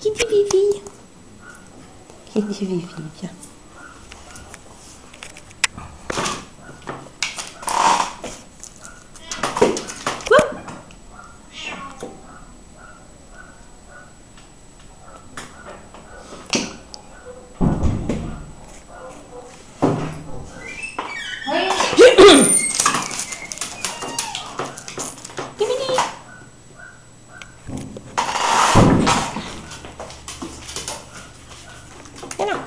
Qui dit Vivi Qui dit Vivi Viens. Bueno,